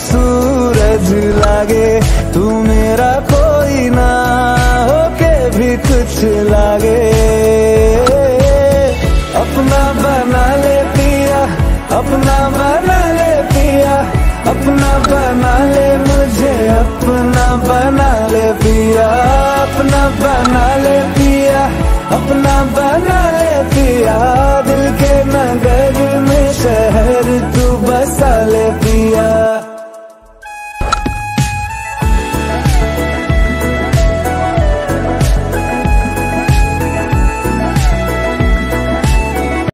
सूरज लागे, तू मेरा कोई ना होके भी कुछ लागे। अपना बना ले पिया, अपना बना ले पिया, अपना बना ले मुझे, अपना बना ले पिया, अपना बना ले